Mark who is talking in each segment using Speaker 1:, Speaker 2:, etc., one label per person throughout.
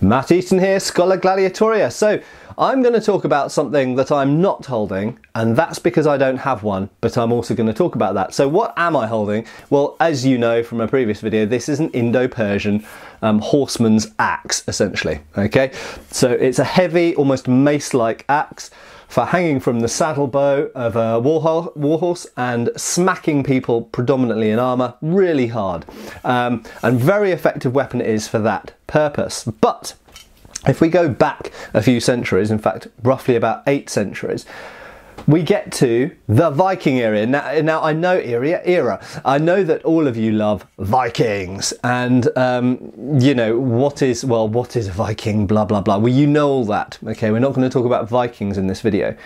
Speaker 1: Matt Easton here, Schola Gladiatoria. So, I'm going to talk about something that I'm not holding, and that's because I don't have one, but I'm also going to talk about that. So, what am I holding? Well, as you know from a previous video, this is an Indo Persian um, horseman's axe, essentially. Okay, so it's a heavy, almost mace like axe for hanging from the saddle bow of a warhorse and smacking people predominantly in armour really hard. Um, and very effective weapon it is for that purpose. But if we go back a few centuries, in fact, roughly about eight centuries, we get to the Viking era. Now, now I know era, era. I know that all of you love Vikings, and um, you know what is well, what is a Viking? Blah blah blah. Well, you know all that. Okay, we're not going to talk about Vikings in this video.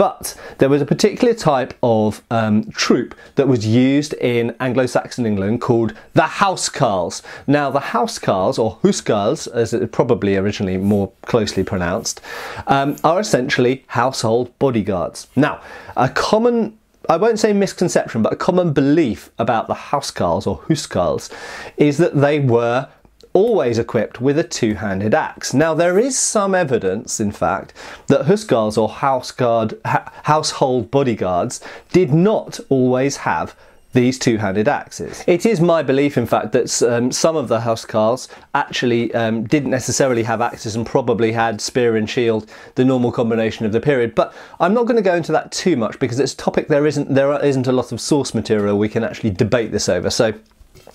Speaker 1: But there was a particular type of um, troop that was used in Anglo Saxon England called the Housecarls. Now, the Housecarls, or Huscarls, as it probably originally more closely pronounced, um, are essentially household bodyguards. Now, a common I won't say misconception, but a common belief about the Housecarls or Huscarls is that they were always equipped with a two-handed axe. Now there is some evidence, in fact, that Huscarls or house guard, ha household bodyguards did not always have these two-handed axes. It is my belief, in fact, that um, some of the housecarls actually um, didn't necessarily have axes and probably had spear and shield, the normal combination of the period. But I'm not going to go into that too much because it's a topic there isn't there isn't a lot of source material we can actually debate this over. So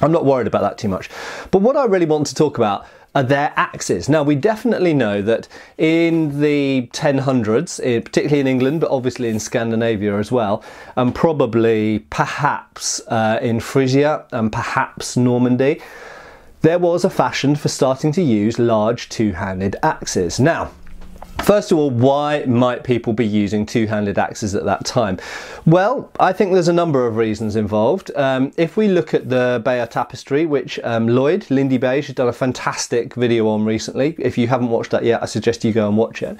Speaker 1: I'm not worried about that too much. But what I really want to talk about are their axes. Now, we definitely know that in the 1000s, eh, particularly in England, but obviously in Scandinavia as well, and probably perhaps uh, in Frisia and perhaps Normandy, there was a fashion for starting to use large two handed axes. Now, First of all, why might people be using two-handed axes at that time? Well, I think there's a number of reasons involved. Um, if we look at the Bayeux Tapestry, which um, Lloyd, Lindybeige, has done a fantastic video on recently. If you haven't watched that yet, I suggest you go and watch it.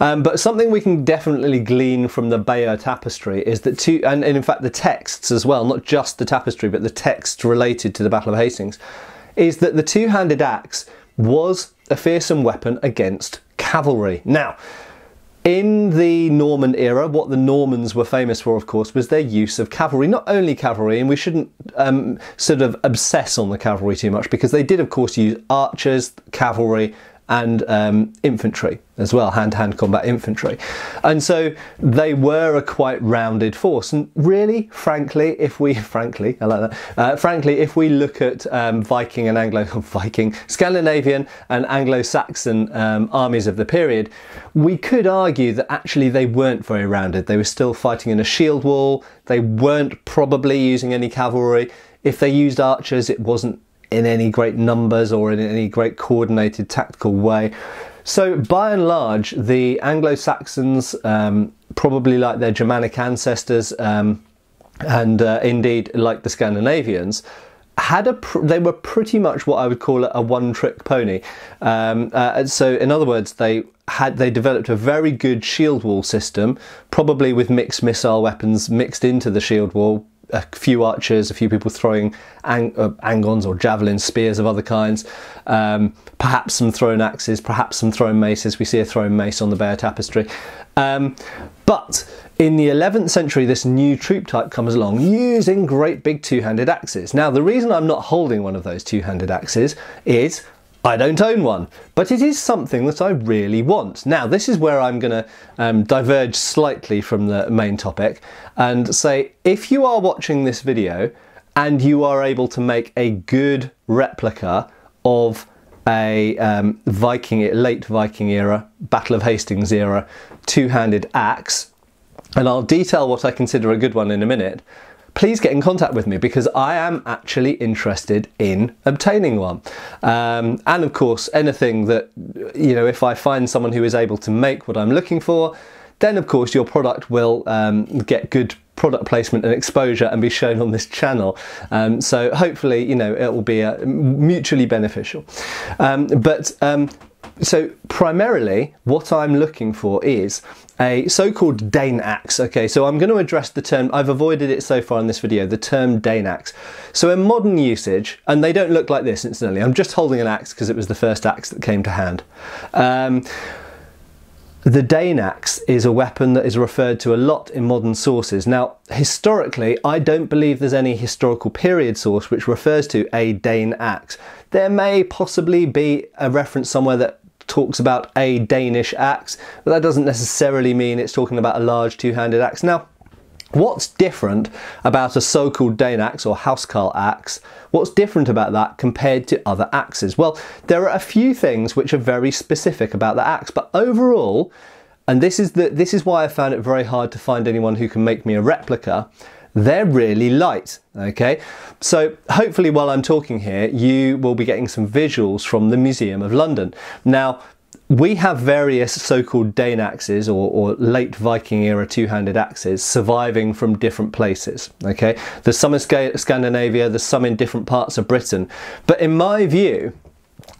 Speaker 1: Um, but something we can definitely glean from the Bayeux Tapestry is that two, and, and in fact the texts as well, not just the tapestry, but the texts related to the Battle of Hastings, is that the two-handed axe was a fearsome weapon against cavalry. Now, in the Norman era, what the Normans were famous for, of course, was their use of cavalry. Not only cavalry, and we shouldn't um, sort of obsess on the cavalry too much, because they did, of course, use archers, cavalry, and um, infantry as well, hand-to-hand combat infantry. And so they were a quite rounded force. And really, frankly, if we, frankly, I like that, uh, frankly, if we look at um, Viking and Anglo, Viking, Scandinavian and Anglo-Saxon um, armies of the period, we could argue that actually they weren't very rounded. They were still fighting in a shield wall. They weren't probably using any cavalry. If they used archers, it wasn't in any great numbers or in any great coordinated tactical way. So, by and large, the Anglo Saxons, um, probably like their Germanic ancestors, um, and uh, indeed like the Scandinavians, had a they were pretty much what I would call a one trick pony. Um, uh, so, in other words, they had they developed a very good shield wall system, probably with mixed missile weapons mixed into the shield wall, a few archers, a few people throwing ang- uh, angons or javelins, spears of other kinds, um, perhaps some thrown axes, perhaps some thrown maces. We see a thrown mace on the Bayeux Tapestry. Um, but in the 11th century, this new troop type comes along using great big two handed axes. Now, the reason I'm not holding one of those two handed axes is I don't own one, but it is something that I really want. Now, this is where I'm going to um, diverge slightly from the main topic and say if you are watching this video and you are able to make a good replica of a um, Viking, late Viking era, Battle of Hastings era, two handed axe, and I'll detail what I consider a good one in a minute please get in contact with me because I am actually interested in obtaining one. Um, and of course, anything that, you know, if I find someone who is able to make what I'm looking for, then of course your product will um, get good product placement and exposure and be shown on this channel. Um, so hopefully, you know, it will be uh, mutually beneficial. Um, but um, so primarily what I'm looking for is a so-called Dane axe. Okay, so I'm going to address the term, I've avoided it so far in this video, the term Dane axe. So in modern usage, and they don't look like this incidentally, I'm just holding an axe because it was the first axe that came to hand. Um, the Dane axe is a weapon that is referred to a lot in modern sources. Now, historically, I don't believe there's any historical period source which refers to a Dane axe. There may possibly be a reference somewhere that talks about a Danish axe, but that doesn't necessarily mean it's talking about a large two-handed axe. Now, What's different about a so-called Dane axe or housecarl axe? What's different about that compared to other axes? Well, there are a few things which are very specific about the axe, but overall, and this is the this is why I found it very hard to find anyone who can make me a replica. They're really light, okay? So hopefully while I'm talking here, you will be getting some visuals from the Museum of London. Now, we have various so-called Dane axes or, or, late Viking era two-handed axes surviving from different places. Okay, there's some in Scandinavia, there's some in different parts of Britain, but in my view,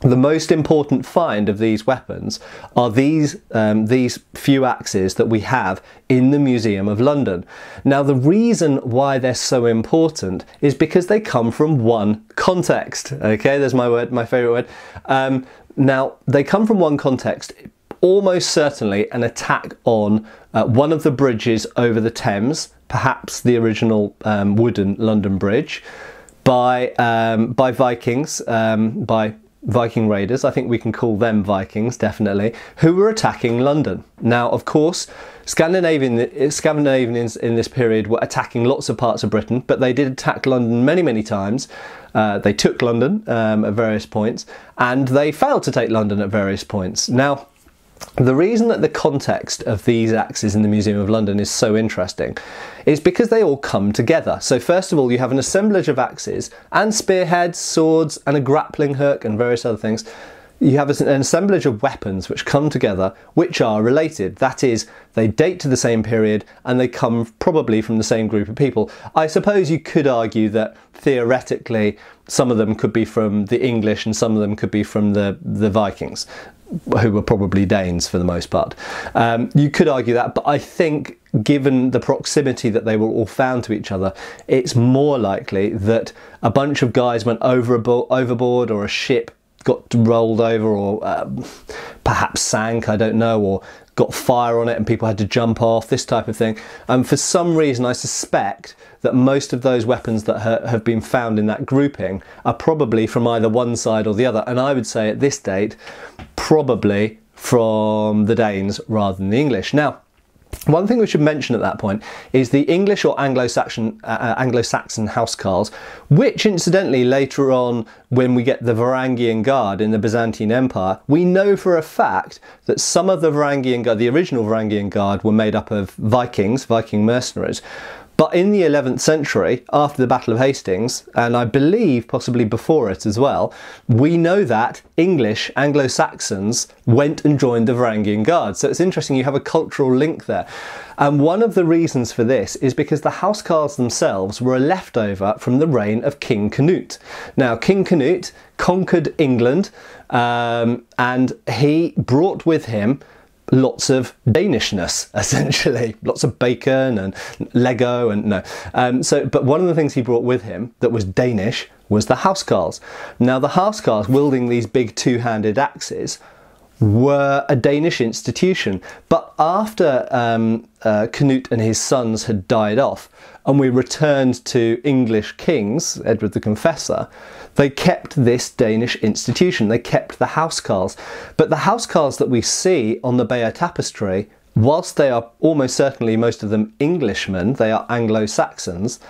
Speaker 1: the most important find of these weapons are these, um, these few axes that we have in the Museum of London. Now the reason why they're so important is because they come from one context. Okay, there's my word, my favourite word. Um, now they come from one context, almost certainly an attack on uh, one of the bridges over the Thames, perhaps the original um, wooden London Bridge, by, um, by Vikings, um, by Viking raiders, I think we can call them Vikings definitely, who were attacking London. Now, of course, Scandinavian, Scandinavians in this period were attacking lots of parts of Britain, but they did attack London many, many times. Uh, they took London um, at various points, and they failed to take London at various points. Now, the reason that the context of these axes in the Museum of London is so interesting is because they all come together. So first of all, you have an assemblage of axes and spearheads, swords, and a grappling hook and various other things. You have an assemblage of weapons which come together, which are related. That is, they date to the same period and they come probably from the same group of people. I suppose you could argue that theoretically some of them could be from the English and some of them could be from the, the Vikings who were probably Danes for the most part. Um, you could argue that, but I think given the proximity that they were all found to each other, it's more likely that a bunch of guys went over overboard or a ship got rolled over or um, perhaps sank, I don't know, or got fire on it and people had to jump off, this type of thing. And for some reason, I suspect that most of those weapons that ha have been found in that grouping are probably from either one side or the other. And I would say at this date, probably from the Danes rather than the English. Now, one thing we should mention at that point is the English or Anglo-Saxon uh, uh Anglo-Saxon housecarls, which incidentally later on when we get the Varangian Guard in the Byzantine Empire, we know for a fact that some of the Varangian Guard, the original Varangian Guard were made up of Vikings, Viking mercenaries, but in the 11th century, after the Battle of Hastings, and I believe possibly before it as well, we know that English, Anglo Saxons, went and joined the Varangian Guard. So it's interesting, you have a cultural link there. And one of the reasons for this is because the housecarls themselves were a leftover from the reign of King Canute. Now, King Canute conquered England um, and he brought with him lots of Danishness, essentially, lots of bacon and Lego and no. Um, so, but one of the things he brought with him that was Danish was the housecarls. Now, the housecarls wielding these big two-handed axes were a Danish institution. But after um, uh, Canute and his sons had died off, and we returned to English kings, Edward the Confessor, they kept this Danish institution. They kept the housecarls. But the housecarls that we see on the Bayeux Tapestry, whilst they are almost certainly most of them Englishmen, they are Anglo-Saxons,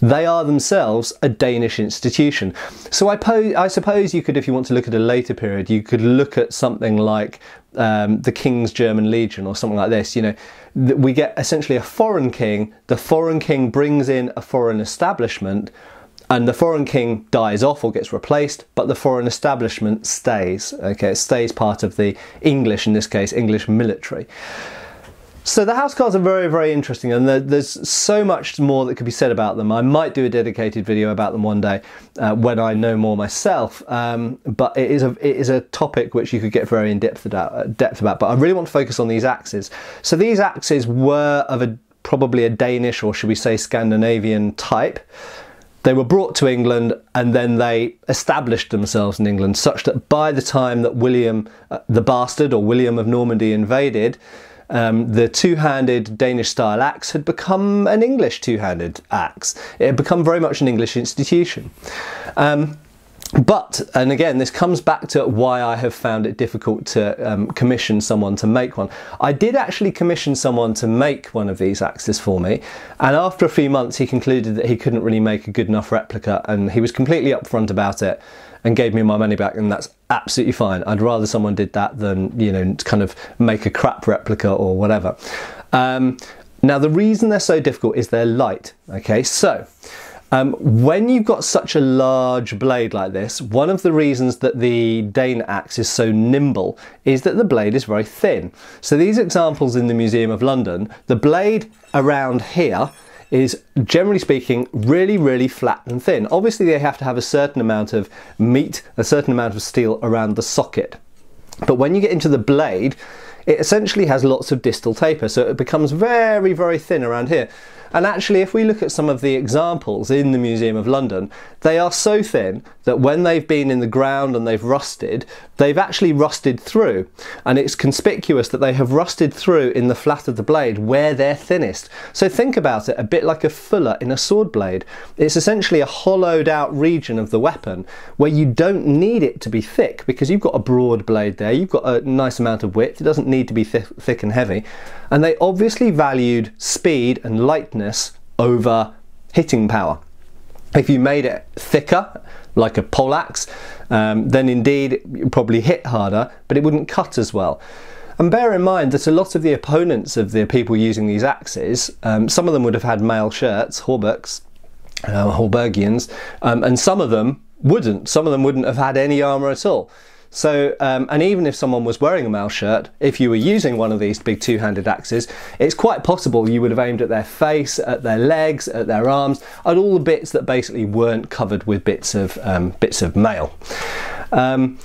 Speaker 1: they are themselves a Danish institution. So I, I, suppose you could, if you want to look at a later period, you could look at something like um, the King's German Legion or something like this. You know, we get essentially a foreign king. The foreign king brings in a foreign establishment, and the foreign king dies off or gets replaced, but the foreign establishment stays. Okay, it stays part of the English, in this case, English military. So the housecarls are very, very interesting, and there's so much more that could be said about them. I might do a dedicated video about them one day uh, when I know more myself. Um, but it is a it is a topic which you could get very in depth about, uh, depth about. But I really want to focus on these axes. So these axes were of a probably a Danish or should we say Scandinavian type. They were brought to England and then they established themselves in England, such that by the time that William uh, the Bastard or William of Normandy invaded, um, the two-handed Danish style axe had become an English two-handed axe. It had become very much an English institution. Um, but, and again, this comes back to why I have found it difficult to um, commission someone to make one. I did actually commission someone to make one of these axes for me, and after a few months, he concluded that he couldn't really make a good enough replica, and he was completely upfront about it and gave me my money back, and that's absolutely fine. I'd rather someone did that than you know kind of make a crap replica or whatever. Um, now the reason they're so difficult is they're light. Okay, so. Um, when you've got such a large blade like this, one of the reasons that the Dane axe is so nimble is that the blade is very thin. So these examples in the Museum of London, the blade around here is generally speaking really really flat and thin. Obviously they have to have a certain amount of meat, a certain amount of steel around the socket. But when you get into the blade, it essentially has lots of distal taper, so it becomes very, very thin around here. And actually, if we look at some of the examples in the Museum of London, they are so thin that when they've been in the ground and they've rusted, they've actually rusted through. And it's conspicuous that they have rusted through in the flat of the blade where they're thinnest. So think about it a bit like a fuller in a sword blade. It's essentially a hollowed out region of the weapon where you don't need it to be thick because you've got a broad blade there, you've got a nice amount of width, it doesn't need to be th thick and heavy. And they obviously valued speed and lightness over hitting power. If you made it thicker, like a poleaxe, um, then indeed you probably hit harder, but it wouldn't cut as well. And bear in mind that a lot of the opponents of the people using these axes, um, some of them would have had mail shirts, hauberks, uh, Haubergeons, um, and some of them wouldn't. Some of them wouldn't have had any armour at all. So, um, and even if someone was wearing a mail shirt, if you were using one of these big two-handed axes, it's quite possible you would have aimed at their face, at their legs, at their arms, at all the bits that basically weren't covered with bits of um, bits of mail. Um,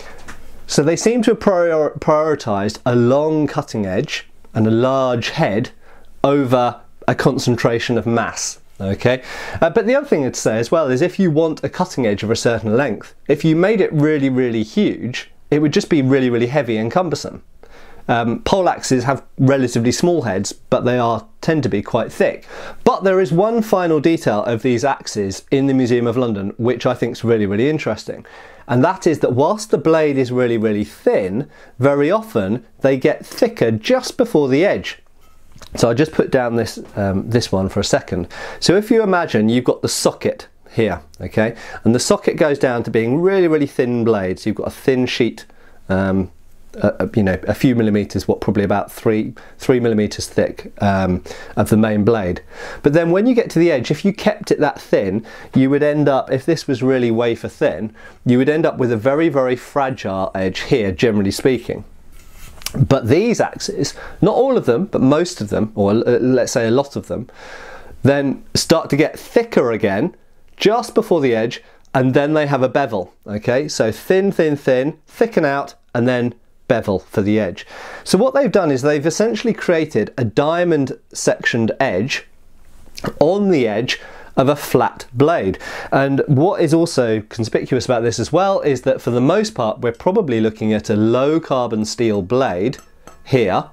Speaker 1: so they seem to have prior prioritized a long cutting edge and a large head over a concentration of mass okay uh, but the other thing to say as well is if you want a cutting edge of a certain length if you made it really really huge it would just be really, really heavy and cumbersome. Um, pole axes have relatively small heads, but they are tend to be quite thick. But there is one final detail of these axes in the Museum of London which I think is really, really interesting. And that is that whilst the blade is really, really thin, very often they get thicker just before the edge. So I'll just put down this, um, this one for a second. So if you imagine you've got the socket here, okay? And the socket goes down to being really, really thin blades. You've got a thin sheet, um, you know, a few millimeters, what probably about three, three millimeters thick um, of the main blade. But then when you get to the edge, if you kept it that thin, you would end up, if this was really wafer thin, you would end up with a very, very fragile edge here, generally speaking. But these axes, not all of them, but most of them, or uh, let's say a lot of them, then start to get thicker again just before the edge and then they have a bevel okay? So thin thin thin thicken out and then bevel for the edge. So what they've done is they've essentially created a diamond sectioned edge on the edge of a flat blade and what is also conspicuous about this as well is that for the most part we're probably looking at a low carbon steel blade here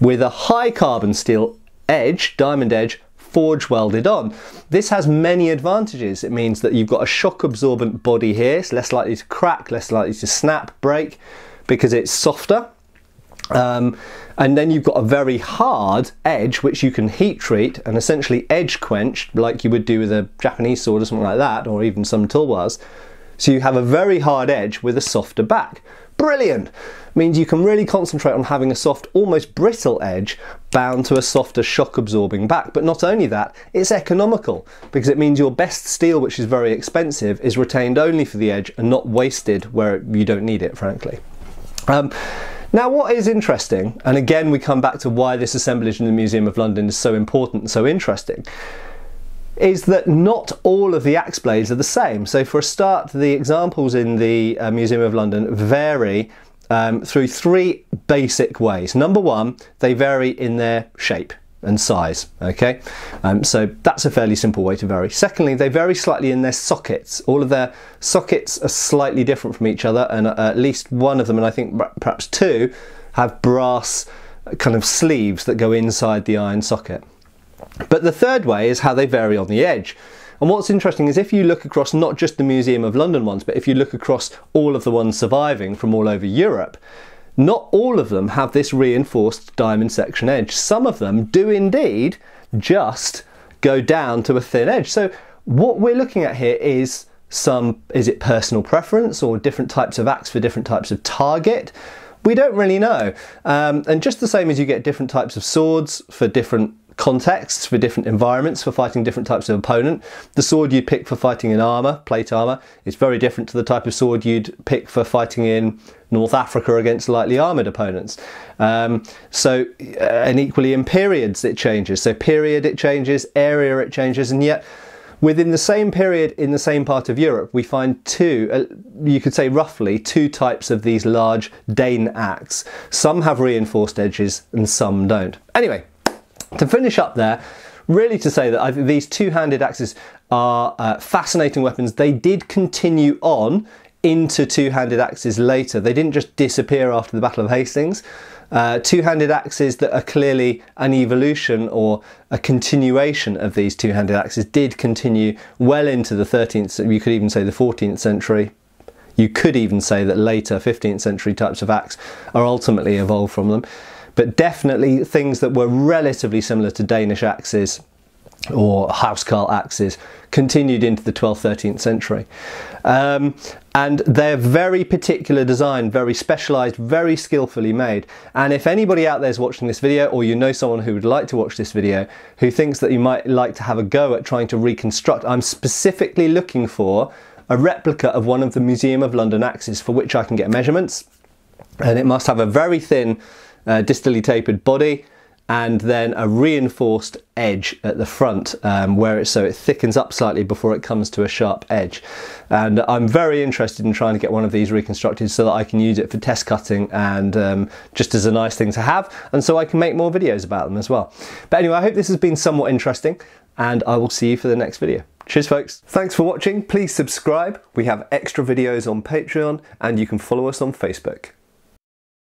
Speaker 1: with a high carbon steel edge diamond edge forge welded on. This has many advantages. It means that you've got a shock absorbent body here, it's less likely to crack, less likely to snap, break, because it's softer. Um, and then you've got a very hard edge which you can heat treat and essentially edge quench like you would do with a Japanese sword or something like that or even some tulwars. So you have a very hard edge with a softer back. Brilliant! Means you can really concentrate on having a soft, almost brittle edge bound to a softer shock absorbing back. But not only that, it's economical because it means your best steel, which is very expensive, is retained only for the edge and not wasted where you don't need it, frankly. Um, Now, what is interesting, and again, we come back to why this assemblage in the Museum of London is so important and so interesting, is that not all of the axe blades are the same. So, for a start, the examples in the uh, Museum of London vary um, through three basic ways. Number one, they vary in their shape and size. Okay, um, so that's a fairly simple way to vary. Secondly, they vary slightly in their sockets. All of their sockets are slightly different from each other, and at least one of them, and I think perhaps two, have brass kind of sleeves that go inside the iron socket. But the third way is how they vary on the edge. And what's interesting is if you look across not just the Museum of London ones, but if you look across all of the ones surviving from all over Europe, not all of them have this reinforced diamond section edge. Some of them do indeed just go down to a thin edge. So what we're looking at here is some, is it personal preference or different types of axe for different types of target? We don't really know. Um, and just the same as you get different types of swords for different contexts for different environments for fighting different types of opponent. The sword you'd pick for fighting in armour, plate armour, is very different to the type of sword you'd pick for fighting in North Africa against lightly armoured opponents. Um, so, uh, and equally in periods it changes. So, period it changes, area it changes, and yet within the same period in the same part of Europe, we find two, uh, you could say roughly, two types of these large Dane axe. Some have reinforced edges and some don't. Anyway, to finish up there, really to say that I think these two-handed axes are uh, fascinating weapons. They did continue on into two-handed axes later. They didn't just disappear after the Battle of Hastings. Uh, two-handed axes that are clearly an evolution or a continuation of these two-handed axes did continue well into the 13th, you could even say the 14th century. You could even say that later 15th century types of axe are ultimately evolved from them but definitely things that were relatively similar to Danish axes or housecarl axes continued into the 12th 13th century. Um, and they're very particular design very specialized very skillfully made. And if anybody out there is watching this video or you know someone who would like to watch this video who thinks that you might like to have a go at trying to reconstruct I'm specifically looking for a replica of one of the Museum of London axes for which I can get measurements. And it must have a very thin uh, distally tapered body and then a reinforced edge at the front um, where it so it thickens up slightly before it comes to a sharp edge and I'm very interested in trying to get one of these reconstructed so that I can use it for test cutting and um, just as a nice thing to have and so I can make more videos about them as well but anyway I hope this has been somewhat interesting and I will see you for the next video Cheers folks. Thanks for watching. Please subscribe. We have extra videos on Patreon and you can follow us on Facebook.